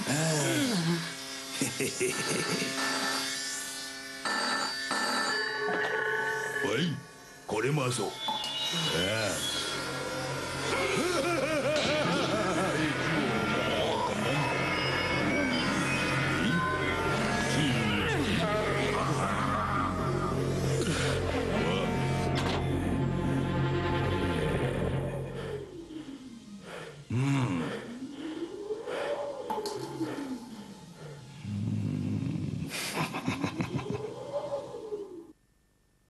はいこれまぞああ